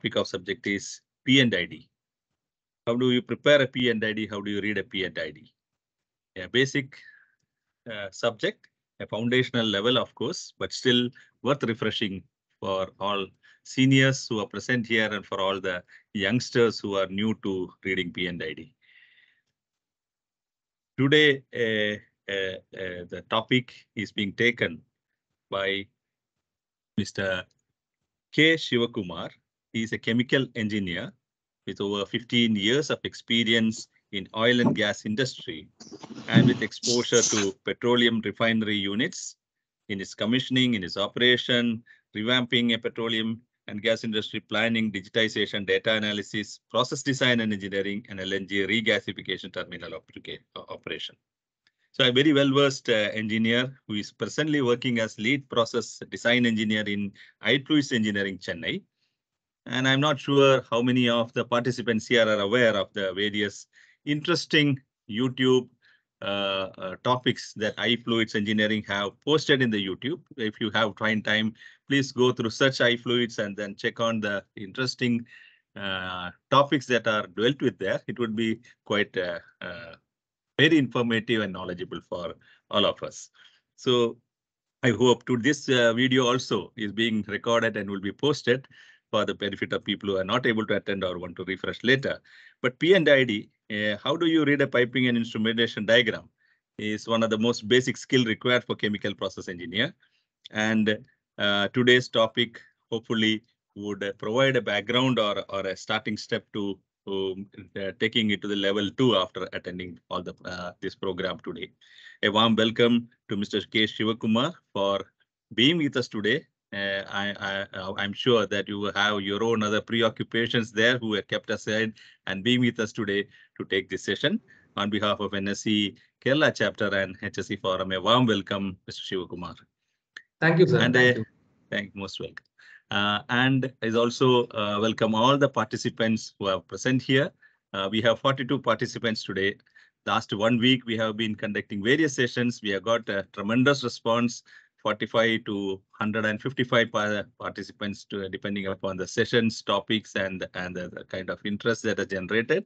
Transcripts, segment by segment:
topic of subject is P and ID. How do you prepare a P and ID? How do you read a P and ID? A basic uh, subject, a foundational level, of course, but still worth refreshing for all seniors who are present here and for all the youngsters who are new to reading P and ID. Today, uh, uh, the topic is being taken by Mr. K. Sivakumar. He is a chemical engineer with over 15 years of experience in oil and gas industry and with exposure to petroleum refinery units in its commissioning, in its operation, revamping a petroleum and gas industry planning, digitization, data analysis, process design and engineering, and LNG regasification terminal operation. So a very well-versed uh, engineer who is presently working as lead process design engineer in iFluids Engineering Chennai. And I'm not sure how many of the participants here are aware of the various interesting YouTube uh, uh, topics that iFluids Engineering have posted in the YouTube. If you have time, time, please go through search iFluids and then check on the interesting uh, topics that are dwelt with there. It would be quite uh, uh, very informative and knowledgeable for all of us. So I hope to this uh, video also is being recorded and will be posted for the benefit of people who are not able to attend or want to refresh later. But P and ID, uh, how do you read a piping and instrumentation diagram is one of the most basic skill required for chemical process engineer. And uh, today's topic hopefully would provide a background or, or a starting step to um, taking it to the level two after attending all the uh, this program today. A warm welcome to Mr. K. Sivakumar for being with us today. Uh, I, I, am sure that you have your own other preoccupations there who are kept aside and being with us today to take this session. On behalf of NSC Kerala chapter and HSE forum, a warm welcome, Mr. Sivakumar. Thank you, sir. And thank you. Thank you, most welcome. Uh, and is also uh, welcome all the participants who are present here. Uh, we have 42 participants today. Last one week, we have been conducting various sessions. We have got a tremendous response, 45 to 155 participants, to, depending upon the sessions, topics, and, and the, the kind of interest that are generated.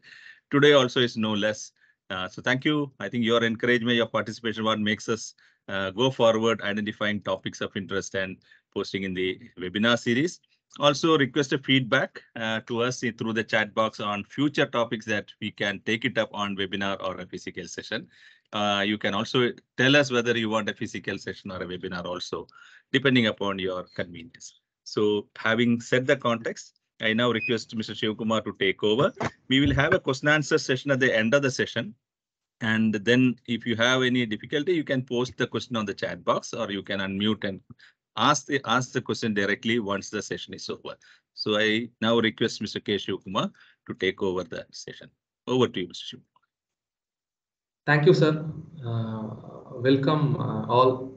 Today also is no less. Uh, so thank you. I think your encouragement, your participation, what makes us uh, go forward, identifying topics of interest and posting in the webinar series. Also request a feedback uh, to us through the chat box on future topics that we can take it up on webinar or a physical session. Uh, you can also tell us whether you want a physical session or a webinar also, depending upon your convenience. So having set the context, I now request Mr. Sivakumar to take over. We will have a question answer session at the end of the session. And then if you have any difficulty, you can post the question on the chat box or you can unmute and ask the ask the question directly once the session is over. So I now request Mr. K. To take over the session. Over to you, Mr. Shiv. Thank you, sir. Uh, welcome uh, all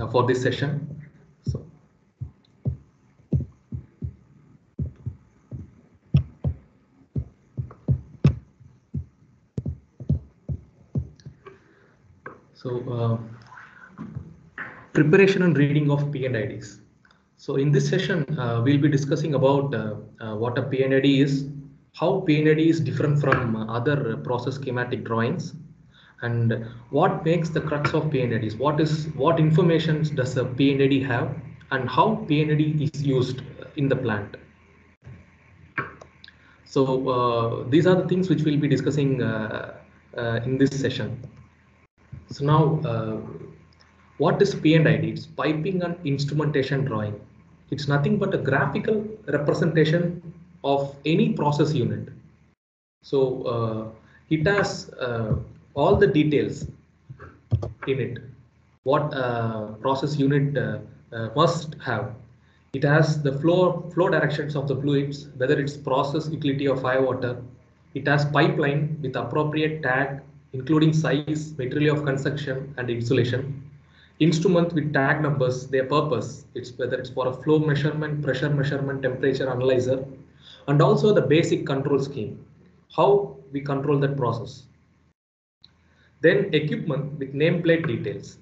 uh, for this session. So. So uh, preparation and reading of P&IDs. So in this session, uh, we'll be discussing about uh, what a P&ID is, how P&ID is different from other process schematic drawings, and what makes the crux of P&IDs. What is what information does a P&ID have, and how P&ID is used in the plant. So uh, these are the things which we'll be discussing uh, uh, in this session. So now what is P&ID? It's piping and instrumentation drawing. It's nothing but a graphical representation of any process unit. So uh, it has uh, all the details in it. What uh, process unit uh, uh, must have. It has the flow flow directions of the fluids, whether it's process, utility, or fire water. It has pipeline with appropriate tag, including size, material of construction, and insulation instrument with tag numbers, their purpose, it's whether it's for a flow measurement, pressure measurement, temperature analyzer, and also the basic control scheme, how we control that process. Then equipment with nameplate details.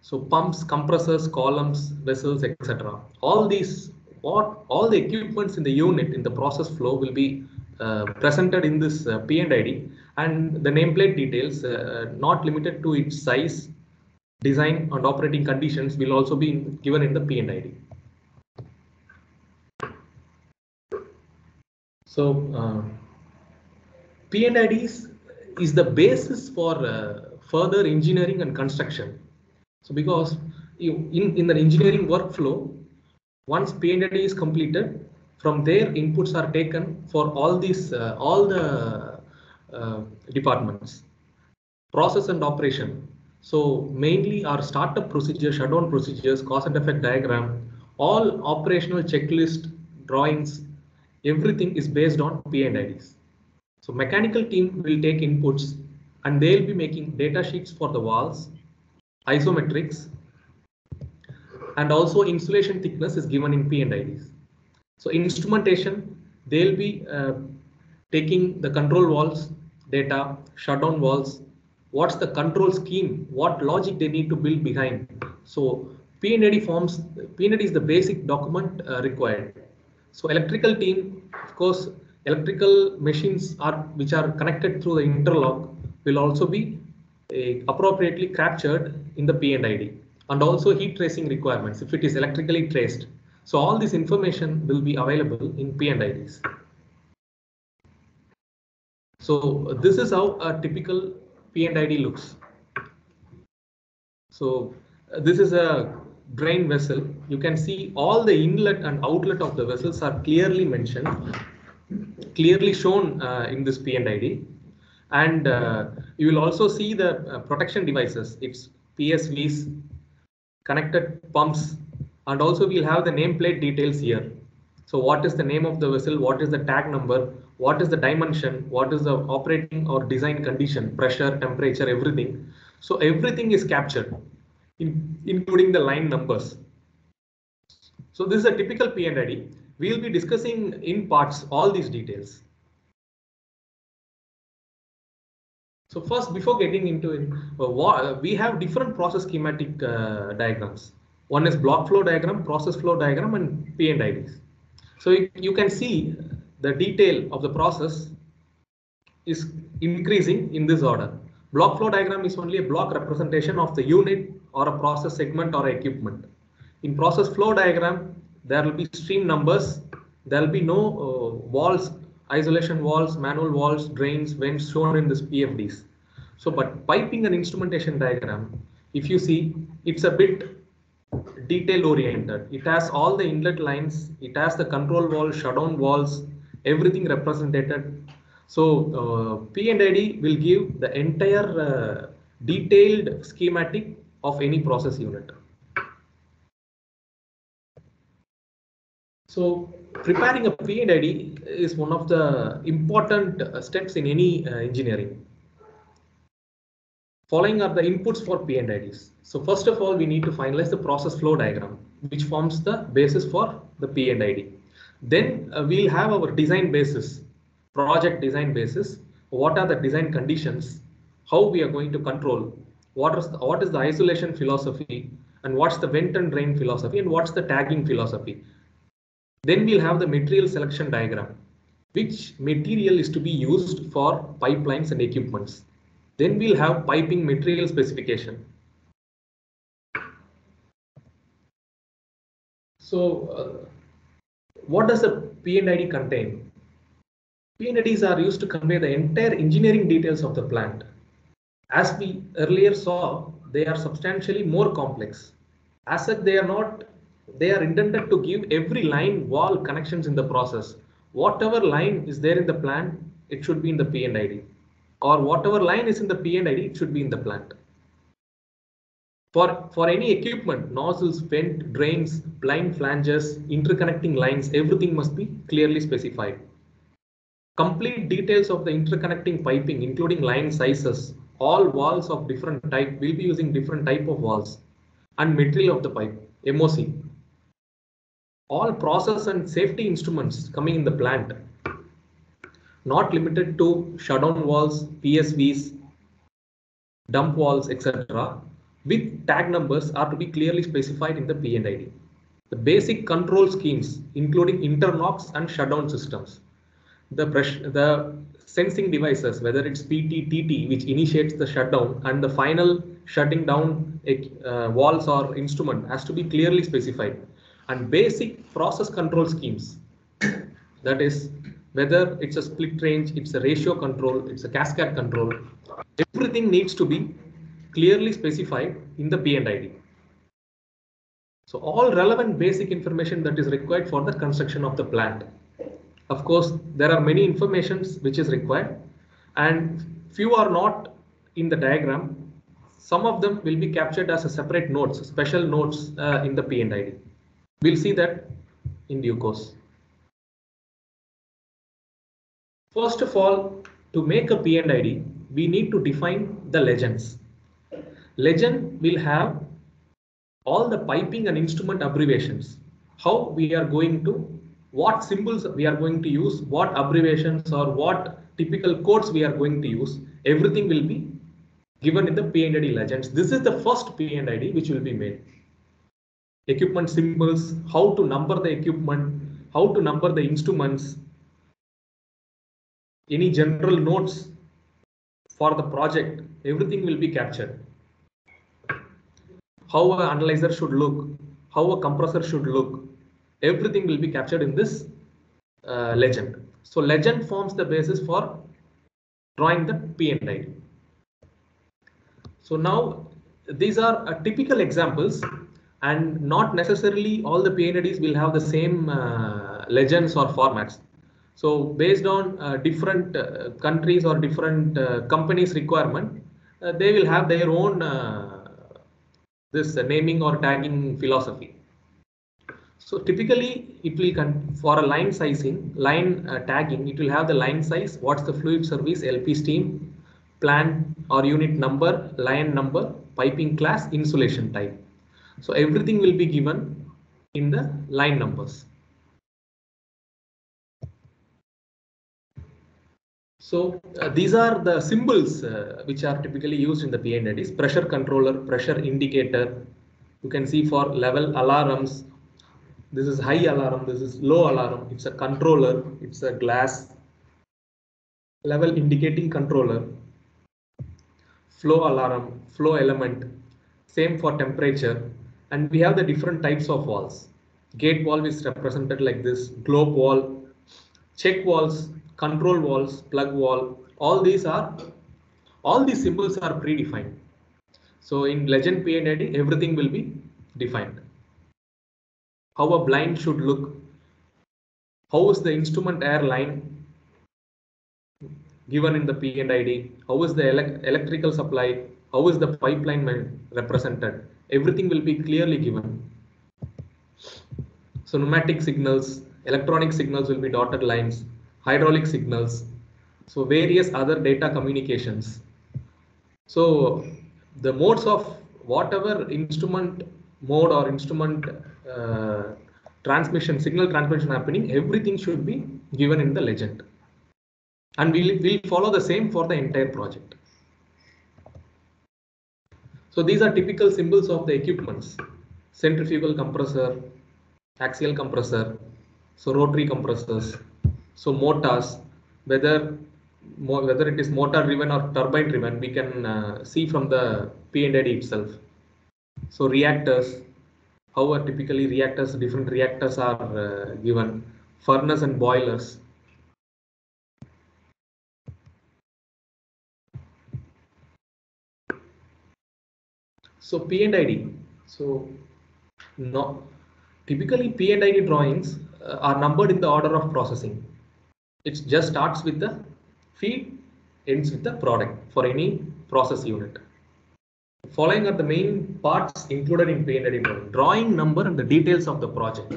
So pumps, compressors, columns, vessels, etc. All these what all the equipments in the unit in the process flow will be uh, presented in this uh, P&ID and the nameplate details uh, not limited to its size, design and operating conditions will also be given in the P&ID. So uh, P&IDs is the basis for uh, further engineering and construction. So because you, in, in the engineering workflow, once P&ID is completed, from there inputs are taken for all these, uh, all the uh, departments. Process and operation. So mainly our startup procedure, shutdown procedures, cause and effect diagram, all operational checklist, drawings, everything is based on P&IDs. So mechanical team will take inputs and they'll be making data sheets for the valves, isometrics, and also insulation thickness is given in P&IDs. So instrumentation, they'll be uh, taking the control valves data, shutdown valves, what's the control scheme, what logic they need to build behind. So P&ID forms, P&ID is the basic document uh, required. So electrical team, of course, electrical machines are which are connected through the interlock will also be uh, appropriately captured in the P&ID and also heat tracing requirements if it is electrically traced. So all this information will be available in P&IDs. So this is how a typical P&ID looks. So this is a drain vessel. You can see all the inlet and outlet of the vessels are clearly mentioned, clearly shown uh, in this P&ID. And uh, you will also see the uh, protection devices. It's PSVs, connected pumps, and also we'll have the nameplate details here. So what is the name of the vessel? What is the tag number? What is the dimension? What is the operating or design condition, pressure, temperature, everything. So everything is captured, in, including the line numbers. So this is a typical P&ID. We'll be discussing in parts all these details. So first, before getting into it, uh, what, we have different process schematic uh, diagrams. One is block flow diagram, process flow diagram, and P&IDs. So you can see the detail of the process is increasing in this order. Block flow diagram is only a block representation of the unit or a process segment or equipment. In process flow diagram, there will be stream numbers. There will be no uh, valves, isolation valves, manual valves, drains, vents shown in this PFDs. So, but piping and instrumentation diagram, if you see, it's a bit detail oriented. It has all the inlet lines, it has the control valves, shutdown valves, everything represented. So uh, P&ID will give the entire uh, detailed schematic of any process unit. So preparing a P&ID is one of the important uh, steps in any uh, engineering. Following are the inputs for P&IDs. So first of all, we need to finalize the process flow diagram, which forms the basis for the P&ID. Then uh, we'll have our design basis, project design basis. What are the design conditions? How we are going to control? What is the, what is the isolation philosophy? And what's the vent and drain philosophy? And what's the tagging philosophy? Then we'll have the material selection diagram, which material is to be used for pipelines and equipments. Then we'll have piping material specification. So uh, what does a P&ID contain? P&IDs are used to convey the entire engineering details of the plant. As we earlier saw, they are substantially more complex. As such, they are not, they are intended to give every line valve connections in the process. Whatever line is there in the plant, it should be in the P&ID or whatever line is in the P&ID, it should be in the plant. For, for any equipment, nozzles, vent, drains, blind flanges, interconnecting lines, everything must be clearly specified. Complete details of the interconnecting piping, including line sizes, all valves of different type will be using different type of valves and material of the pipe, MOC. All process and safety instruments coming in the plant not limited to shutdown valves, PSVs, dump valves, etc. with tag numbers are to be clearly specified in the P&ID. the basic control schemes, including interlocks and shutdown systems, the, pressure, the sensing devices, whether it's PT, TT, which initiates the shutdown, and the final shutting down uh, valves or instrument has to be clearly specified. And basic process control schemes, that is, whether it's a split range, it's a ratio control, it's a cascade control, everything needs to be clearly specified in the P&ID. So all relevant basic information that is required for the construction of the plant. Of course, there are many informations which is required and few are not in the diagram. Some of them will be captured as a separate notes, special notes uh, in the P&ID. We'll see that in due course. First of all, to make a P&ID, we need to define the legends. Legend will have all the piping and instrument abbreviations. How we are going to, what symbols we are going to use, what abbreviations or what typical codes we are going to use, everything will be given in the P&ID legends. This is the first P&ID which will be made. Equipment symbols, how to number the equipment, how to number the instruments, any general notes for the project, everything will be captured. How an analyzer should look, how a compressor should look, everything will be captured in this uh, legend. So legend forms the basis for drawing the P&ID. So now these are uh, typical examples and not necessarily all the P&IDs will have the same uh, legends or formats. So based on uh, different uh, countries or different uh, companies requirement, uh, they will have their own uh, this naming or tagging philosophy. So typically it will for a line sizing, line tagging, it will have the line size, what's the fluid service, LP steam, plant or unit number, line number, piping class, insulation type. So everything will be given in the line numbers. So uh, these are the symbols uh, which are typically used in the P&IDs. Pressure controller, pressure indicator. You can see for level alarms. This is high alarm. This is low alarm. It's a controller. It's a glass level indicating controller. Flow alarm, flow element. Same for temperature. And we have the different types of valves. Gate valve is represented like this. Globe valve, Check valves, control valves, plug valve, all these are, all these symbols are predefined. So in legend P&ID, everything will be defined. How a blind should look, how is the instrument air line given in the P&ID, how is the elect electrical supply, how is the pipeline represented, everything will be clearly given. So pneumatic signals, electronic signals will be dotted lines, hydraulic signals, so various other data communications. So the modes of whatever instrument mode or instrument uh, transmission, signal transmission happening, everything should be given in the legend. And we'll, we'll follow the same for the entire project. So these are typical symbols of the equipments. Centrifugal compressor, axial compressor, so rotary compressors, so motors, whether whether it is motor driven or turbine driven, we can uh, see from the P&ID itself. So reactors, how are typically reactors, different reactors are uh, given, furnace and boilers. So P&ID, so no, typically P&ID drawings uh, are numbered in the order of processing it just starts with the feed, ends with the product for any process unit. Following are the main parts included in P&ID drawing, drawing number and the details of the project.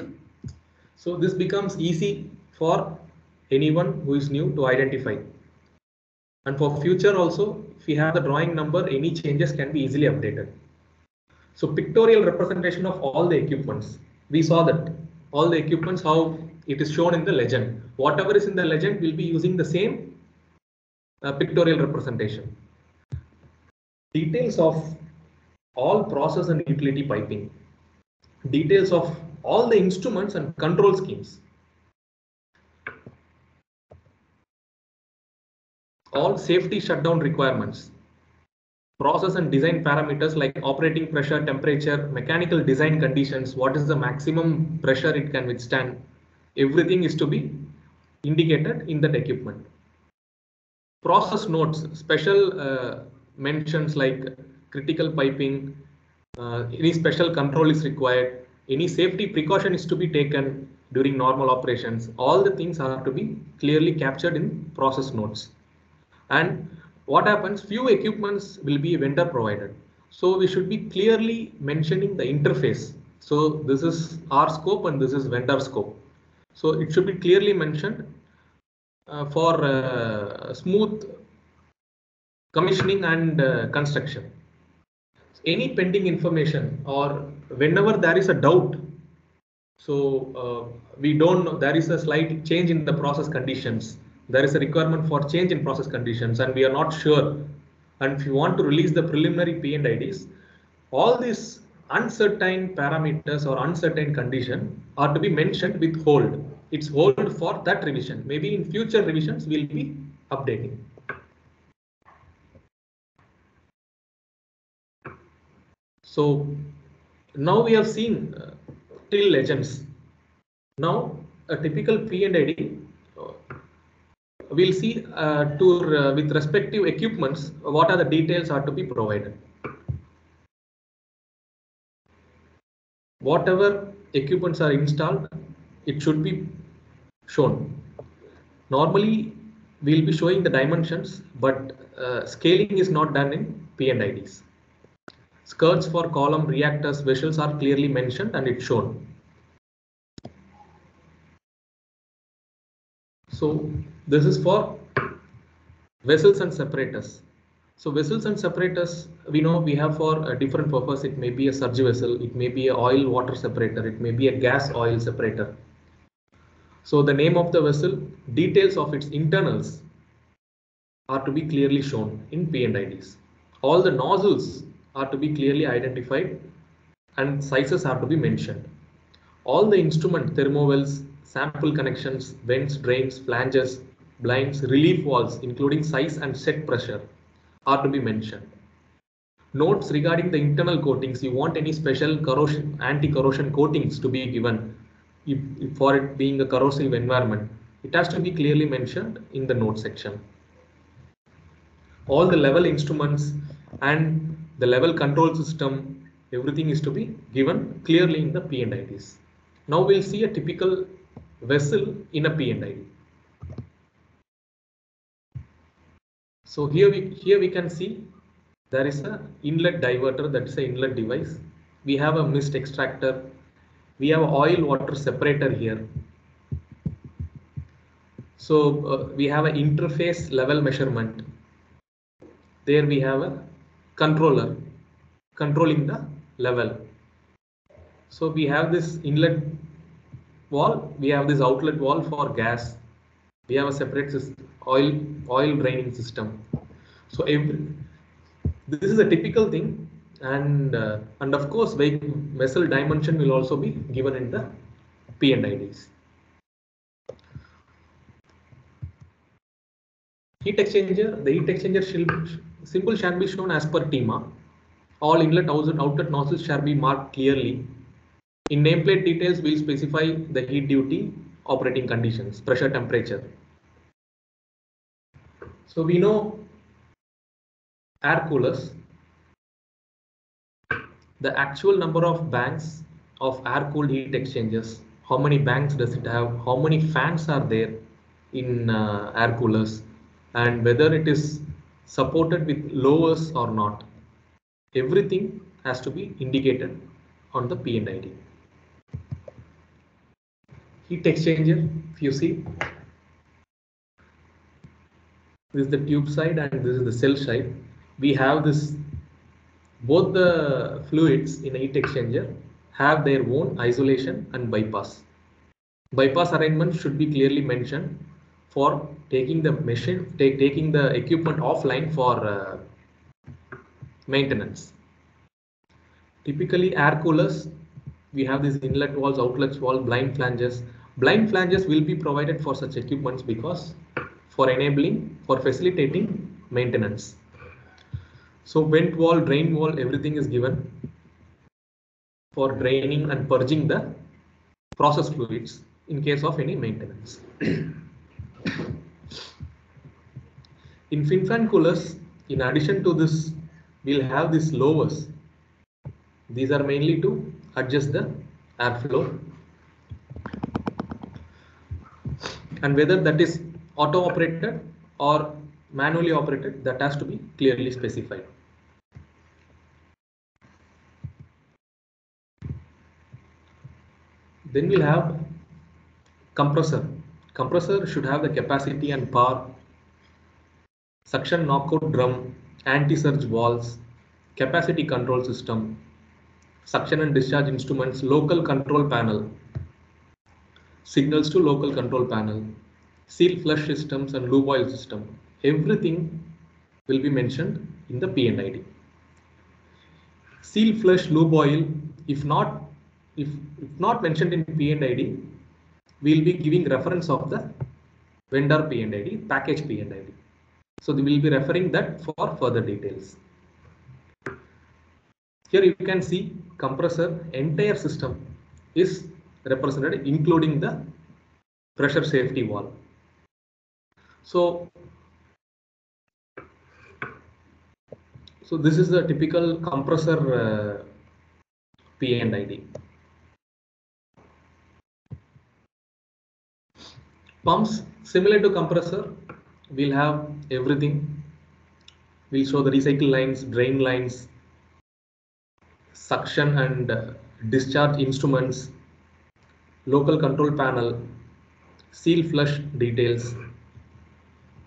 So this becomes easy for anyone who is new to identify. And for future also, if we have the drawing number, any changes can be easily updated. So pictorial representation of all the equipments. We saw that all the equipments, how it is shown in the legend. Whatever is in the legend we'll be using the same uh, pictorial representation. Details of all process and utility piping. Details of all the instruments and control schemes. All safety shutdown requirements, process and design parameters like operating pressure, temperature, mechanical design conditions, what is the maximum pressure it can withstand, everything is to be indicated in that equipment. Process notes, special uh, mentions like critical piping, uh, any special control is required, any safety precaution is to be taken during normal operations. All the things are to be clearly captured in process notes. And what happens, few equipments will be vendor provided. So we should be clearly mentioning the interface. So this is our scope and this is vendor scope. So it should be clearly mentioned uh, for uh, smooth commissioning and uh, construction. Any pending information or whenever there is a doubt, so uh, we don't know, there is a slight change in the process conditions. There is a requirement for change in process conditions and we are not sure. And if you want to release the preliminary P and IDs, all these uncertain parameters or uncertain condition are to be mentioned with hold. It's hold for that revision. Maybe in future revisions we'll be updating. So now we have seen uh, till legends. Now a typical P and ID, uh, we'll see uh, to uh, with respective equipments what are the details are to be provided. Whatever equipments are installed, it should be shown. Normally, we'll be showing the dimensions, but uh, scaling is not done in P and IDs. Skirts for column reactors vessels are clearly mentioned and it's shown. So this is for vessels and separators. So vessels and separators, we know we have for a different purpose. It may be a surge vessel, it may be a oil water separator, it may be a gas oil separator. So the name of the vessel, details of its internals are to be clearly shown in P and IDs. All the nozzles are to be clearly identified and sizes are to be mentioned. All the instrument thermowells, sample connections, vents, drains, flanges, blinds, relief valves, including size and set pressure are to be mentioned. Notes regarding the internal coatings, you want any special corrosion, anti-corrosion coatings to be given if, if for it being a corrosive environment. It has to be clearly mentioned in the note section. All the level instruments and the level control system, everything is to be given clearly in the P and IDs. Now we'll see a typical vessel in a P and ID. So here we here we can see there is a inlet diverter that is an inlet device. We have a mist extractor. We have oil water separator here. So uh, we have an interface level measurement. There we have a controller controlling the level. So we have this inlet valve, we have this outlet valve for gas. We have a separate oil oil draining system. So every, this is a typical thing and uh, and of course vessel dimension will also be given in the P and IDs. Heat exchanger, the heat exchanger shall, symbol shall be shown as per TEMA. All inlet outlet nozzles shall be marked clearly. In nameplate details, we'll specify the heat duty, operating conditions, pressure, temperature. So we know air coolers, the actual number of banks of air cooled heat exchangers, how many banks does it have, how many fans are there in uh, air coolers, and whether it is supported with louvers or not. Everything has to be indicated on the P and ID. Heat exchanger, if you see, this is the tube side and this is the shell side. We have this, both the fluids in a heat exchanger have their own isolation and bypass. Bypass arrangement should be clearly mentioned for taking the machine, take, taking the equipment offline for uh, maintenance. Typically air coolers, we have these inlet valves outlets valve, blind flanges. Blind flanges will be provided for such equipments because for enabling, for facilitating maintenance. So vent valve, drain valve, everything is given for draining and purging the process fluids in case of any maintenance. in FinFan coolers, in addition to this, we'll have these louvers. These are mainly to adjust the airflow and whether that is auto operated or manually operated that has to be clearly specified. Then we'll have compressor. Compressor should have the capacity and power, suction knockout drum, anti-surge valves, capacity control system, suction and discharge instruments, local control panel, signals to local control panel, seal flush systems and lube oil system. Everything will be mentioned in the P&ID. Seal flush lube oil, if not if, if not mentioned in P&ID, we'll be giving reference of the vendor P&ID, package P&ID. So we will be referring that for further details. Here you can see compressor entire system is represented including the pressure safety valve. So, so this is the typical compressor uh, P&ID. Pumps similar to compressor, we'll have everything. We'll show the recycle lines, drain lines, suction and uh, discharge instruments, local control panel, seal flush details,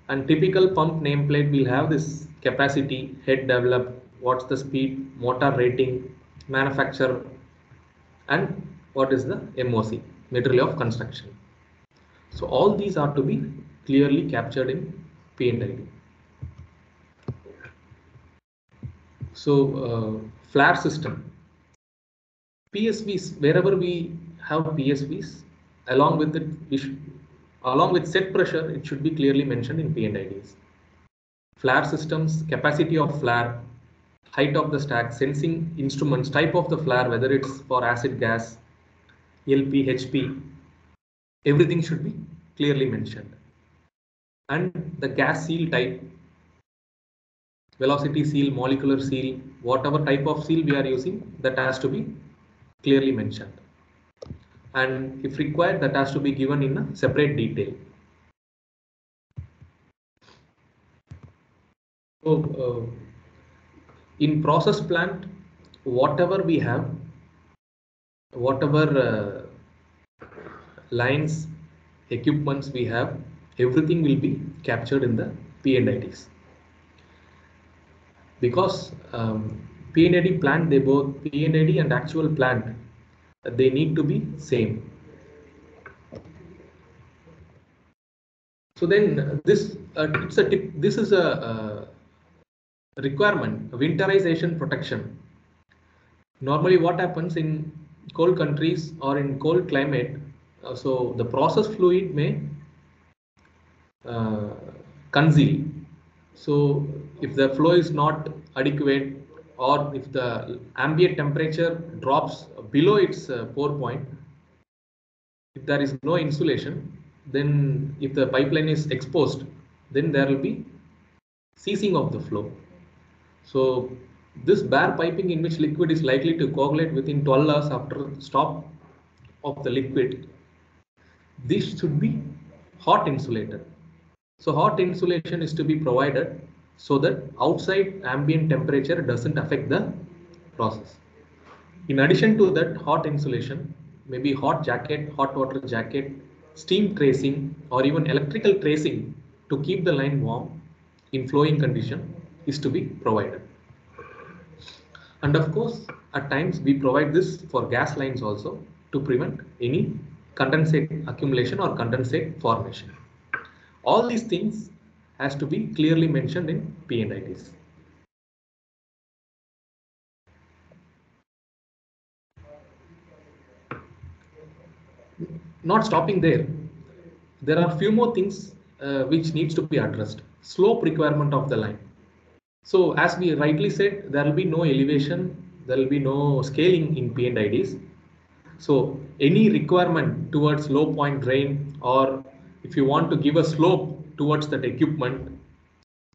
and typical pump nameplate will have this capacity, head developed, what's the speed, motor rating, manufacturer, and what is the MOC, material of construction. So all these are to be clearly captured in P&ID. So uh, flare system, PSVs, wherever we have PSVs, along with it, we should, along with set pressure, it should be clearly mentioned in P&IDs. Flare systems, capacity of flare, height of the stack, sensing instruments, type of the flare, whether it's for acid gas, LP, HP, everything should be clearly mentioned. And the gas seal type, velocity seal, molecular seal, whatever type of seal we are using, that has to be clearly mentioned. And if required, that has to be given in a separate detail. So, uh, in process plant, whatever we have, whatever uh, lines, equipments we have, everything will be captured in the P&IDs. Because um, P&ID plant, they both P&ID and actual plant, they need to be same. So then this uh, it's a tip, this is a uh, requirement winterization protection. Normally, what happens in cold countries or in cold climate? Uh, so the process fluid may uh, congeal. So if the flow is not adequate or if the ambient temperature drops below its uh, pour point, if there is no insulation, then if the pipeline is exposed, then there will be ceasing of the flow. So this bare piping in which liquid is likely to coagulate within 12 hours after stop of the liquid, this should be hot insulated. So hot insulation is to be provided so that outside ambient temperature doesn't affect the process. In addition to that hot insulation, maybe hot jacket, hot water jacket, steam tracing or even electrical tracing to keep the line warm in flowing condition is to be provided. And of course, at times we provide this for gas lines also to prevent any condensate accumulation or condensate formation. All these things has to be clearly mentioned in P&IDs. Not stopping there, there are few more things uh, which needs to be addressed. Slope requirement of the line. So as we rightly said, there will be no elevation, there will be no scaling in P and IDs. So any requirement towards low point drain or if you want to give a slope towards that equipment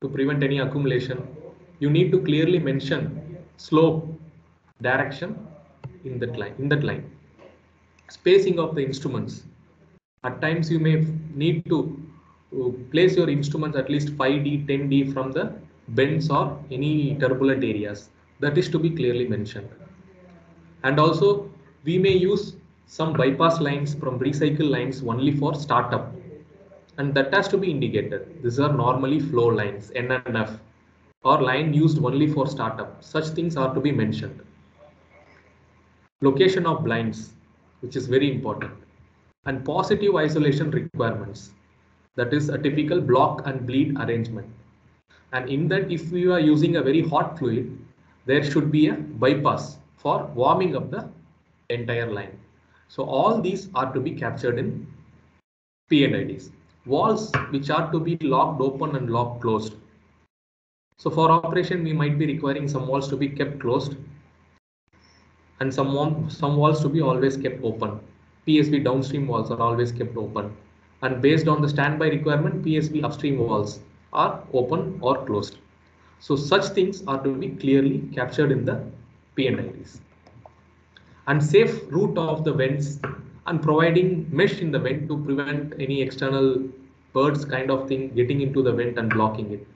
to prevent any accumulation, you need to clearly mention slope direction in that line in that line spacing of the instruments. At times you may need to place your instruments at least 5d 10d from the bends or any turbulent areas. That is to be clearly mentioned. And also we may use some bypass lines from recycle lines only for startup. And that has to be indicated. These are normally flow lines n and f or line used only for startup. Such things are to be mentioned. Location of blinds which is very important and positive isolation requirements that is a typical block and bleed arrangement. And in that if we are using a very hot fluid there should be a bypass for warming up the entire line. So all these are to be captured in P&IDs valves which are to be locked open and locked closed. So for operation we might be requiring some valves to be kept closed and some, some valves to be always kept open. PSV downstream valves are always kept open. And based on the standby requirement, PSV upstream valves are open or closed. So such things are to be clearly captured in the P&IDs. And safe route of the vents and providing mesh in the vent to prevent any external birds kind of thing getting into the vent and blocking it.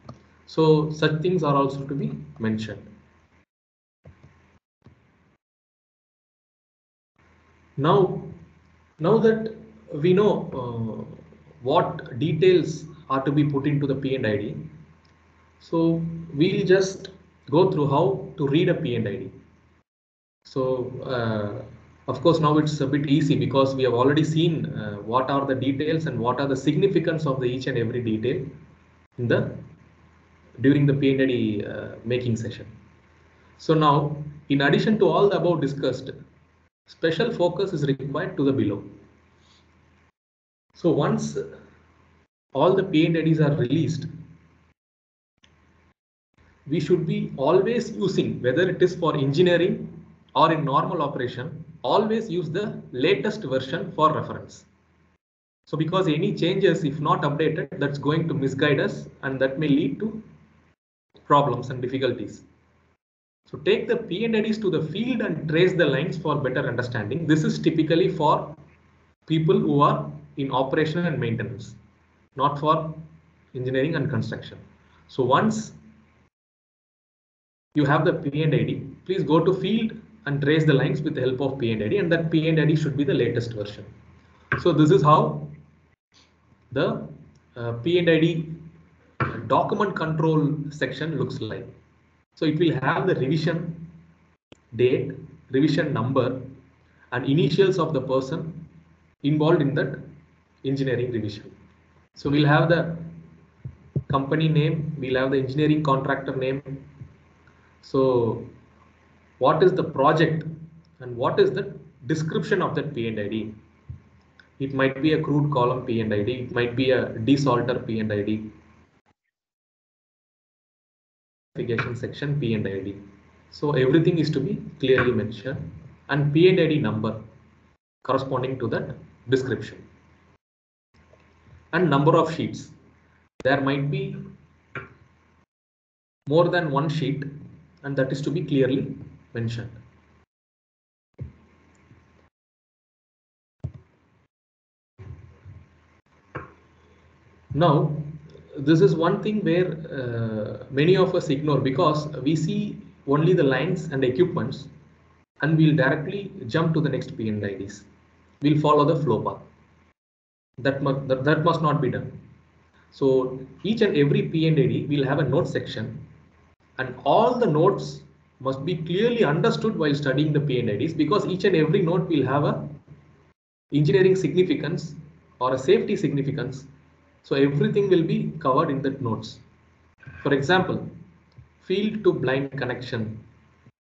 So such things are also to be mentioned. Now, now that we know uh, what details are to be put into the P and ID, so we'll just go through how to read a P and ID. So, uh, of course, now it's a bit easy because we have already seen uh, what are the details and what are the significance of the each and every detail in the during the P and ID uh, making session. So now, in addition to all the above discussed, special focus is required to the below. So once all the P&IDs are released, we should be always using, whether it is for engineering or in normal operation, always use the latest version for reference. So because any changes, if not updated, that's going to misguide us and that may lead to problems and difficulties. So take the P&IDs to the field and trace the lines for better understanding. This is typically for people who are in operation and maintenance, not for engineering and construction. So once you have the P&ID, please go to field and trace the lines with the help of P&ID and that P&ID should be the latest version. So this is how the uh, P&ID document control section looks like. So it will have the revision date, revision number and initials of the person involved in that engineering revision. So we'll have the company name, we'll have the engineering contractor name. So what is the project and what is the description of that P&ID? It might be a crude column P&ID, it might be a desalter P&ID, section P and ID. So everything is to be clearly mentioned and P and ID number corresponding to that description. And number of sheets. There might be more than one sheet and that is to be clearly mentioned. Now this is one thing where uh, many of us ignore because we see only the lines and equipments and we'll directly jump to the next P&IDs. We'll follow the flow path. That, must, that, that must not be done. So each and every P&ID will have a note section and all the notes must be clearly understood while studying the P&IDs because each and every note will have a engineering significance or a safety significance so everything will be covered in that notes. For example, field to blind connection,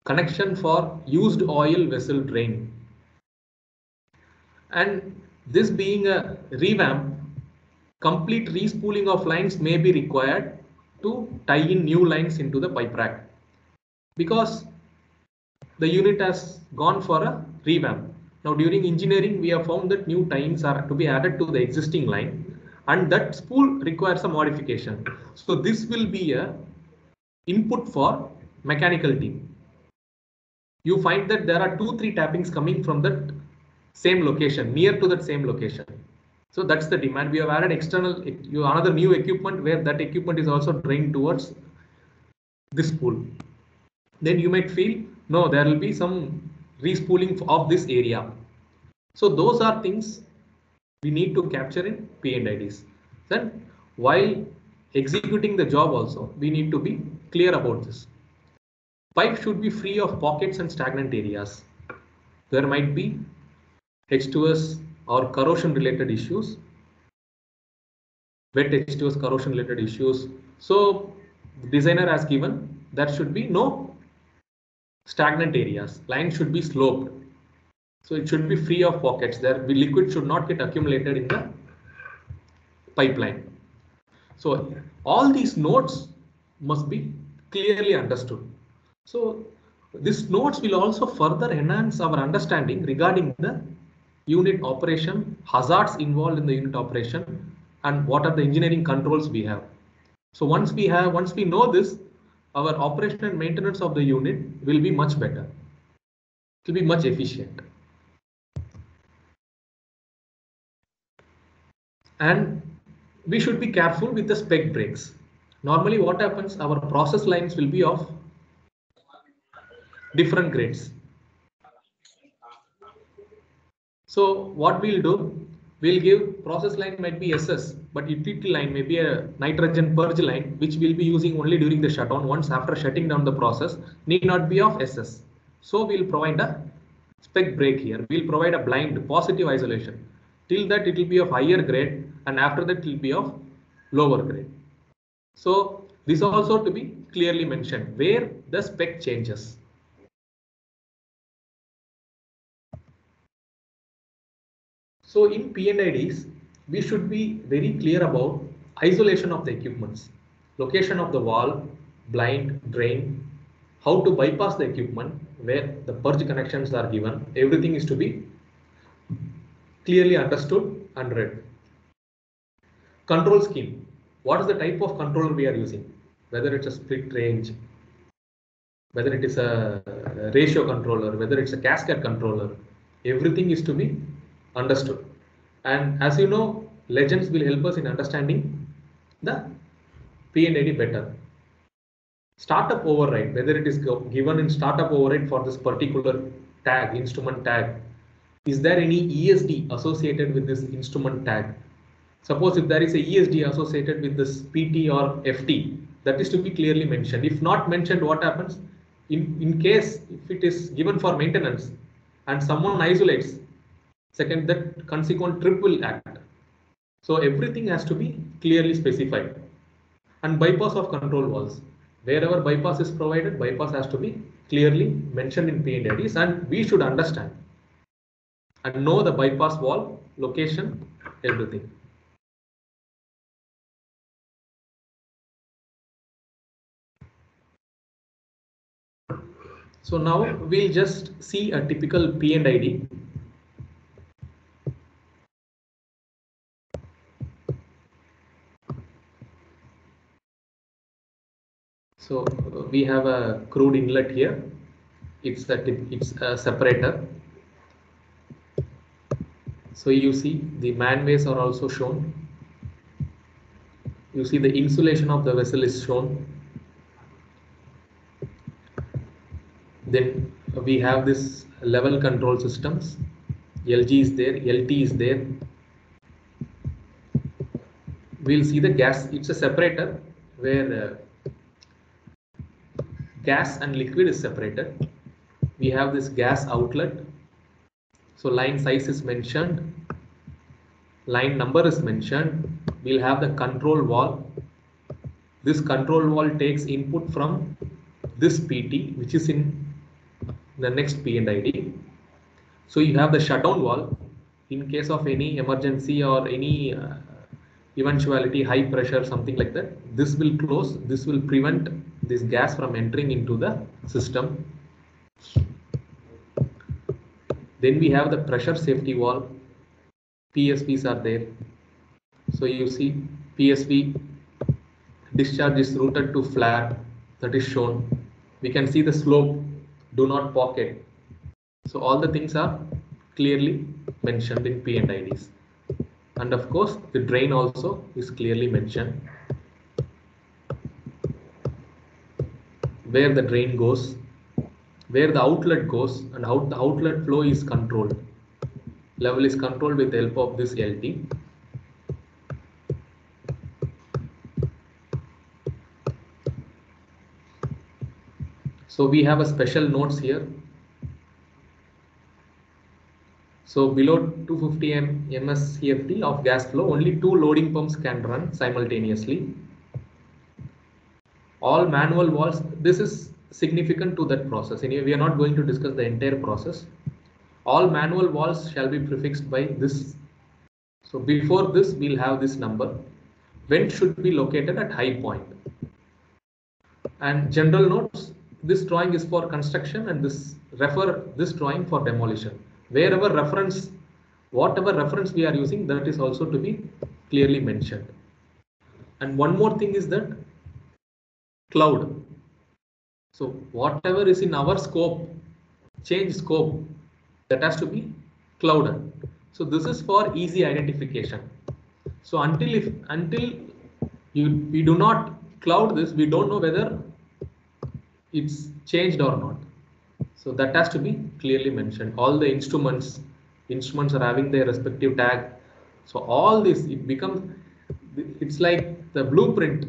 connection for used oil vessel drain. And this being a revamp, complete respooling of lines may be required to tie in new lines into the pipe rack because the unit has gone for a revamp. Now during engineering, we have found that new tines are to be added to the existing line and that spool requires a modification. So this will be a input for mechanical team. You find that there are two, three tappings coming from that same location, near to that same location. So that's the demand. We have added external, you another new equipment where that equipment is also drained towards this spool. Then you might feel, no, there will be some respooling of this area. So those are things we need to capture in P&IDs. Then while executing the job also, we need to be clear about this. Pipe should be free of pockets and stagnant areas. There might be H2S or corrosion related issues, wet H2S corrosion related issues. So designer has given there should be no stagnant areas. Line should be sloped. So it should be free of pockets. There The liquid should not get accumulated in the pipeline. So all these notes must be clearly understood. So these notes will also further enhance our understanding regarding the unit operation, hazards involved in the unit operation, and what are the engineering controls we have. So once we have, once we know this, our operation and maintenance of the unit will be much better. It will be much efficient. And we should be careful with the spec breaks. Normally what happens, our process lines will be of different grades. So what we'll do, we'll give process line might be SS, but utility line may be a nitrogen purge line, which we'll be using only during the shutdown. Once after shutting down the process, need not be of SS. So we'll provide a spec break here. We'll provide a blind positive isolation. Till that it will be of higher grade and after that it will be of lower grade. So this also to be clearly mentioned where the spec changes. So in P&IDs, we should be very clear about isolation of the equipments, location of the valve, blind, drain, how to bypass the equipment where the purge connections are given. Everything is to be clearly understood and read. Control scheme. What is the type of controller we are using? Whether it's a split range, whether it is a ratio controller, whether it's a cascade controller, everything is to be understood. And as you know, legends will help us in understanding the P&ID better. Startup override, whether it is given in startup override for this particular tag, instrument tag, is there any ESD associated with this instrument tag? Suppose if there is a ESD associated with this PT or FT, that is to be clearly mentioned. If not mentioned, what happens? In, in case if it is given for maintenance and someone isolates, Second, that consequent trip will act. So everything has to be clearly specified. And bypass of control valves. Wherever bypass is provided, bypass has to be clearly mentioned in P&IDs and we should understand and know the bypass valve, location, everything. So now we'll just see a typical P&ID So uh, we have a crude inlet here. It's a it's a separator. So you see the manways are also shown. You see the insulation of the vessel is shown. Then we have this level control systems. LG is there, LT is there. We'll see the gas. It's a separator where uh, gas and liquid is separated. We have this gas outlet. So line size is mentioned. Line number is mentioned. We'll have the control valve. This control valve takes input from this PT, which is in the next P&ID. So you have the shutdown valve. in case of any emergency or any uh, eventuality, high pressure, something like that, this will close. This will prevent this gas from entering into the system. Then we have the pressure safety valve. PSVs are there. So you see PSV discharge is routed to flare that is shown. We can see the slope, do not pocket. So all the things are clearly mentioned in P and IDs. And of course, the drain also is clearly mentioned. Where the drain goes, where the outlet goes and how the outlet flow is controlled. Level is controlled with the help of this LT. So we have a special notes here. So below 250 m MSCFD of gas flow, only two loading pumps can run simultaneously. All manual valves, this is significant to that process. Anyway, we are not going to discuss the entire process. All manual valves shall be prefixed by this. So before this, we'll have this number. Vent should be located at high point. And general notes, this drawing is for construction and this refer this drawing for demolition. Wherever reference, whatever reference we are using, that is also to be clearly mentioned. And one more thing is that cloud. So whatever is in our scope, change scope, that has to be clouded. So this is for easy identification. So until if until you we do not cloud this, we don't know whether it's changed or not. So that has to be clearly mentioned. All the instruments, instruments are having their respective tag. So all this, it becomes, it's like the blueprint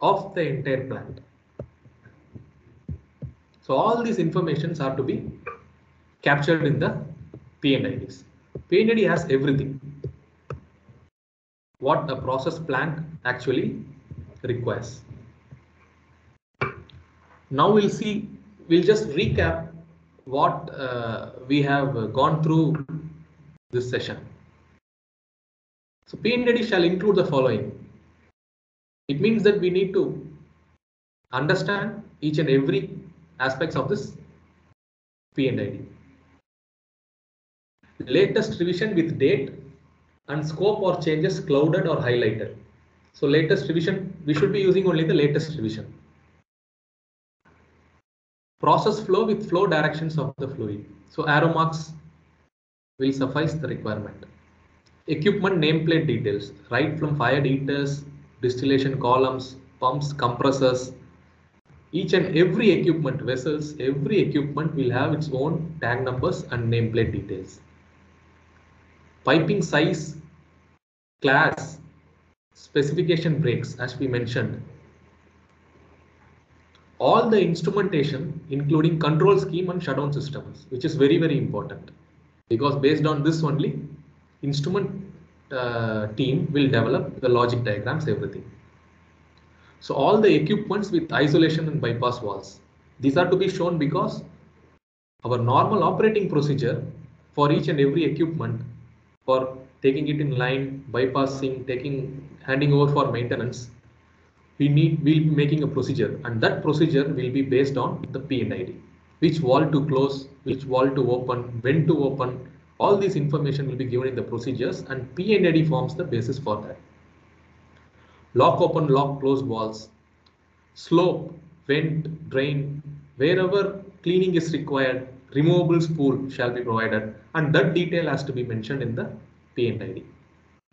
of the entire plant. So all these informations are to be captured in the P&IDs. P&ID has everything. What a process plant actually requires. Now we'll see, we'll just recap what uh, we have gone through this session. So P&ID shall include the following. It means that we need to understand each and every aspects of this P&ID. Latest revision with date and scope or changes clouded or highlighted. So latest revision, we should be using only the latest revision. Process flow with flow directions of the fluid. So arrow marks will suffice the requirement. Equipment nameplate details, right from fired heaters, distillation columns, pumps, compressors. Each and every equipment, vessels, every equipment will have its own tag numbers and nameplate details. Piping size, class, specification breaks, as we mentioned, all the instrumentation, including control scheme and shutdown systems, which is very, very important because based on this only instrument uh, team will develop the logic diagrams, everything. So all the equipments with isolation and bypass valves, these are to be shown because our normal operating procedure for each and every equipment for taking it in line, bypassing, taking, handing over for maintenance, we need we'll be making a procedure and that procedure will be based on the P&ID. Which valve to close, which valve to open, when to open, all this information will be given in the procedures and P&ID forms the basis for that. Lock open, lock close valves slope, vent, drain, wherever cleaning is required, removable spool shall be provided and that detail has to be mentioned in the P&ID.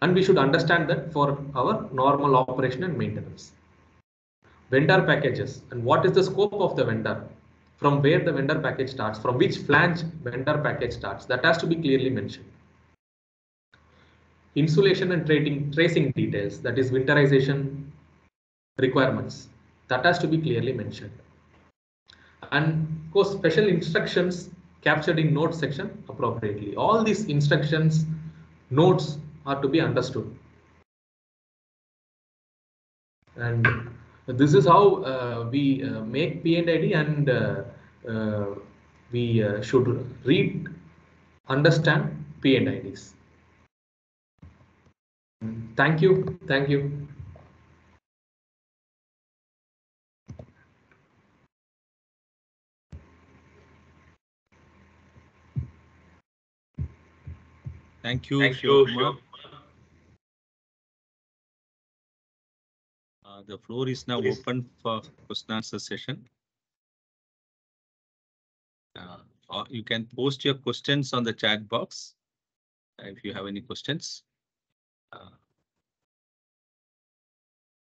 And we should understand that for our normal operation and maintenance vendor packages. And what is the scope of the vendor? From where the vendor package starts? From which flange vendor package starts? That has to be clearly mentioned. Insulation and trading tracing details that is winterization requirements. That has to be clearly mentioned. And of course special instructions captured in notes section appropriately. All these instructions notes are to be understood. And this is how uh, we uh, make P&ID and uh, uh we uh, should read, understand P&IDs. thank you. Thank you. Thank you, Thank you, Sivakumar. Uh, the floor is now open for question answer session. Uh, or you can post your questions on the chat box. uh, If you have any questions. Uh,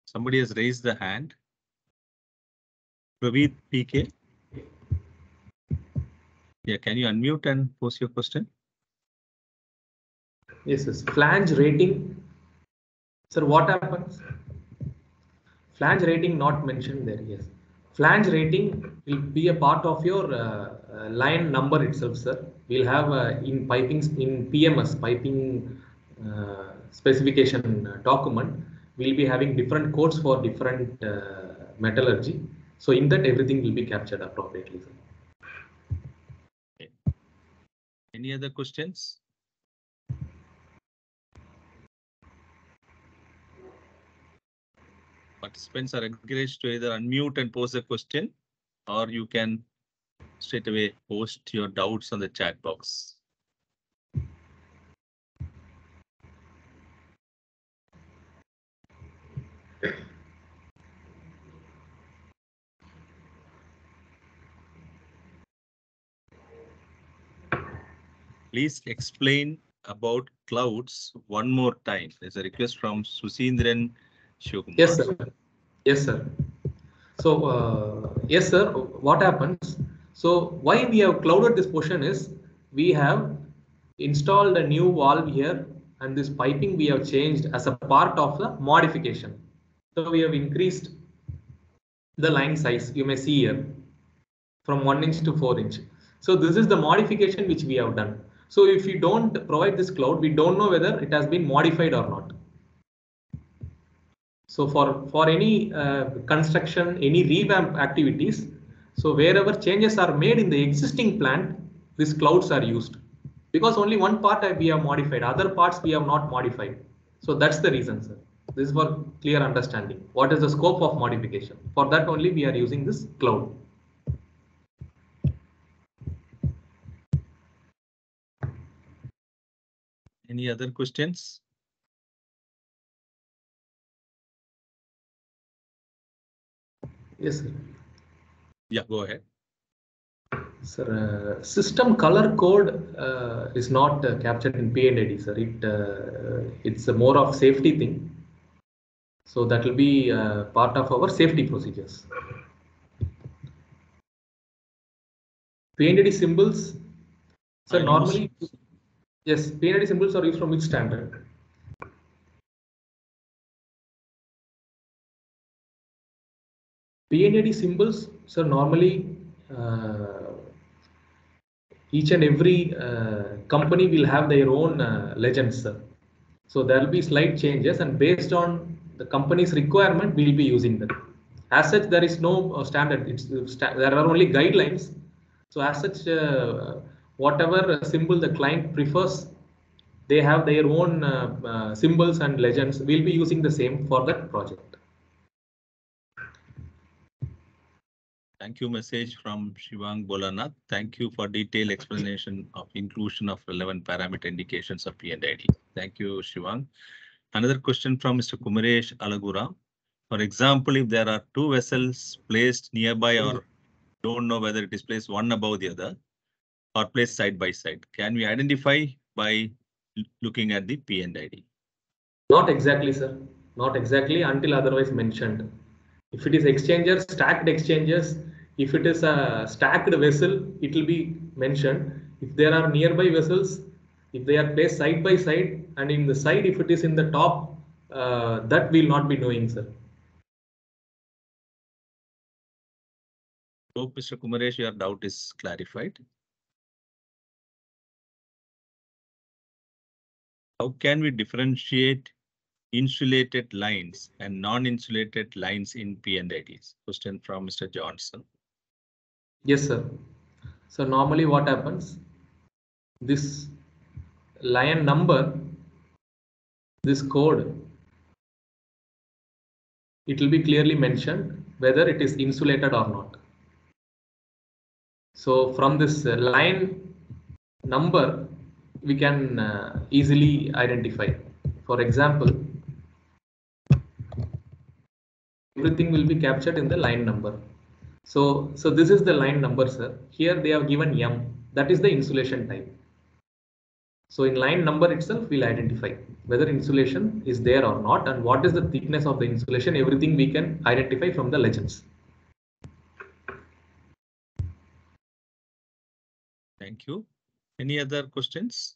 Somebody has raised the hand. Praveet PK. Yeah, can you unmute and post your question? Yes, yes. Flange rating. Sir, what happens? Flange rating not mentioned there. Yes. Flange rating will be a part of your uh, uh, line number itself, sir. We'll have uh, in piping in PMS piping uh, specification uh, document. We'll be having different codes for different uh, metallurgy. So in that everything will be captured appropriately. Sir. Any other questions? Participants are encouraged to either unmute and pose a question, or you can straight away post your doubts on the chat box. Please explain about clouds one more time. There's a request from Susindran Sivakumar. Yes, sir. Yes, sir. So, uh, yes, sir. What happens? So, why we have clouded this portion is we have installed a new valve here and this piping we have changed as a part of the modification. So, we have increased the line size you may see here from 1 inch to 4 inch. So, this is the modification which we have done. So, if you don't provide this cloud, we don't know whether it has been modified or not. So for, for any uh, construction, any revamp activities, so wherever changes are made in the existing plant, these clouds are used. Because only one part we have modified, other parts we have not modified. So that's the reason, sir. This is for clear understanding. What is the scope of modification? For that only we are using this cloud. Any other questions? Yes, sir. Yeah, go ahead. Sir, uh, system color code uh, is not uh, captured in P&ID, sir. It uh, it's a more of safety thing. So that will be uh, part of our safety procedures. P&ID symbols, sir. Normally, yes, PNID symbols are used from which standard? P&ID symbols, so normally uh, each and every uh, company will have their own uh, legends. So there will be slight changes and based on the company's requirement, we will be using them. As such, there is no uh, standard. It's, uh, there are only guidelines. So as such, uh, whatever symbol the client prefers, they have their own symbols and legends. We'll be using the same for that project. Thank you message from Shivang Bolanath. Thank you for detailed explanation of inclusion of relevant parameter indications of P and ID. Thank you, Shivang. Another question from Mr. Kumaresh Alagura. For example, if there are two vessels placed nearby or don't know whether it is placed one above the other or placed side by side, can we identify by looking at the P and ID? Not exactly, sir. Not exactly until otherwise mentioned. If it is exchanger, stacked exchangers, if it is a stacked vessel, it will be mentioned. If there are nearby vessels, if they are placed side by side, and in the side, if it is in the top, uh, that will not be knowing, sir. Hope Mr. Kumaresh, your doubt is clarified. How can we differentiate insulated lines and non-insulated lines in P and IDs? Question from Mr. Johnson. Yes, sir. So normally what happens? This line number, this code it will be clearly mentioned whether it is insulated or not. So from this line number, we can uh, easily identify. For example, everything will be captured in the line number. So, so this is the line number, sir. Here they have given M, that is the insulation type. So in line number itself, we'll identify whether insulation is there or not and what is the thickness of the insulation, everything we can identify from the legends. Thank you. Any other questions?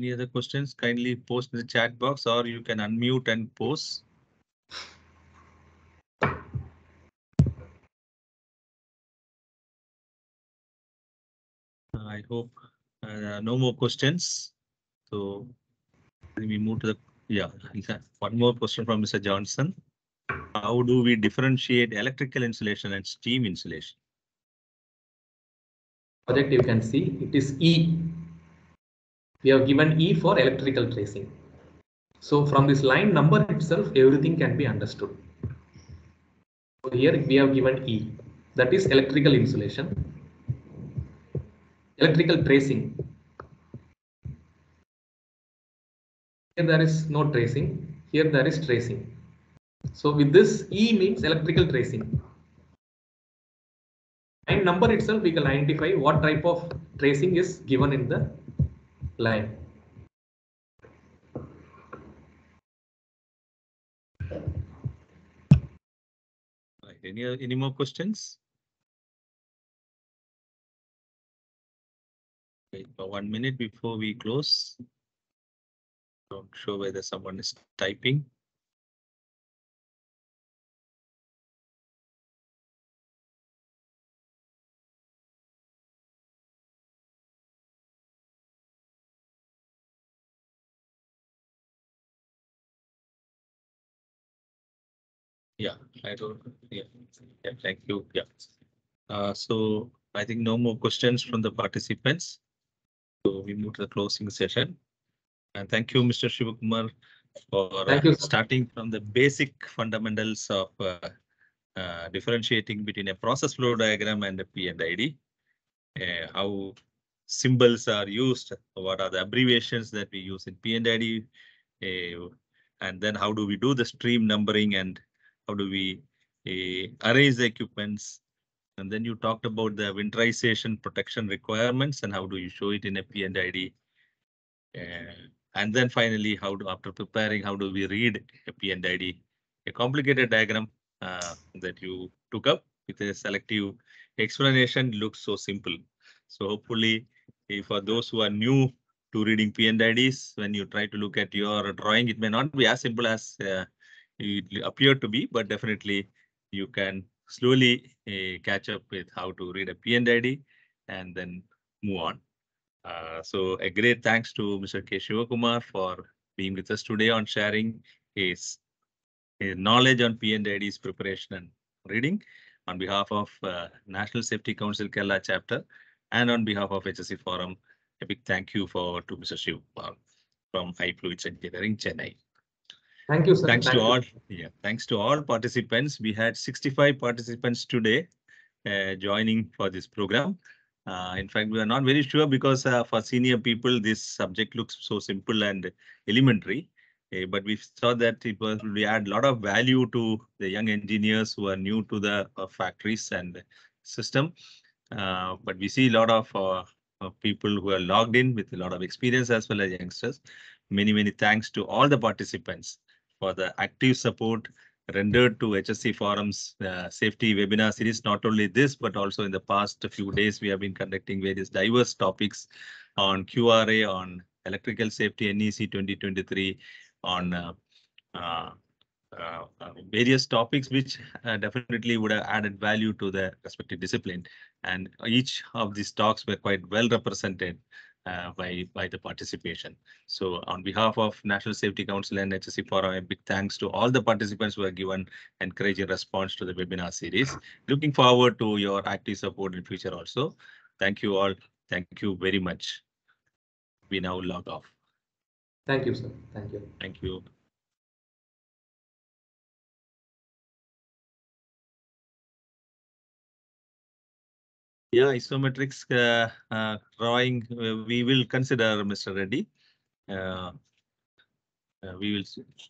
Any other questions? Kindly post in the chat box or you can unmute and post. I hope uh, no more questions. So let me move to the, yeah, one more question from Mr. Johnson. How do we differentiate electrical insulation and steam insulation? Project you can see it is E. We have given E for electrical tracing. So from this line number itself, everything can be understood. So here we have given E, that is electrical insulation. Electrical tracing. Here there is no tracing, here there is tracing. So with this E means electrical tracing. Line number itself we can identify what type of tracing is given in the line. Any, any more questions? Wait for one minute before we close. Not sure whether someone is typing. Yeah, I don't, yeah, yeah, thank you, yeah. Uh, so I think no more questions from the participants. So we move to the closing session. And thank you, Mr. Sivakumar, for Thank uh, you, starting from the basic fundamentals of uh, uh, differentiating between a process flow diagram and a P and ID. uh, how symbols are used, what are the abbreviations that we use in P and ID, uh, and then how do we do the stream numbering and how do we uh, the equipments? And then you talked about the winterization protection requirements and how do you show it in a P and ID? Uh, and then finally, how do, after preparing, how do we read a P and ID? A complicated diagram uh, that you took up with a selective explanation looks so simple. So hopefully, eh, for those who are new to reading P and IDs, when you try to look at your drawing, it may not be as simple as uh, it appeared to be, but definitely you can slowly uh, catch up with how to read a P and then move on. Uh, so a great thanks to Mr. K. Sivakumar for being with us today on sharing his, his knowledge on P and IDs preparation and reading on behalf of uh, National Safety Council Kerala chapter and on behalf of HSC Forum. A big thank you for to Mr. Shiv uh, from iFluids Engineering, Chennai. Thank you, sir. Thanks Thank to you. all. Yeah, thanks to all participants. We had 65 participants today uh, joining for this program. Uh, in fact, we are not very sure because uh, for senior people, this subject looks so simple and elementary. Uh, but we saw that it was we add a lot of value to the young engineers who are new to the uh, factories and system. Uh, but we see a lot of people who are logged in with a lot of experience as well as youngsters. Many, many thanks to all the participants for the active support rendered to HSC Forum's uh, safety webinar series. Not only this, but also in the past few days, we have been conducting various diverse topics on QRA, on electrical safety NEC 2023, on uh, uh, uh, uh, various topics which uh, definitely would have added value to the respective discipline. And each of these talks were quite well represented uh, by, by the participation. So on behalf of National Safety Council and HSC Forum, a big thanks to all the participants who have given encouraging response to the webinar series. Looking forward to your active support in future also. Thank you all. Thank you very much. we now log off. Thank you, sir. Thank you. Thank you. Yeah, isometrics uh, uh, drawing, uh, we will consider Mr. Reddy. Uh, we will,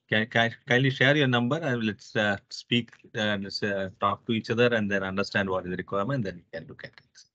can, can kindly share your number and let's uh, speak and uh, talk to each other and then understand what is the requirement, then we can look at it.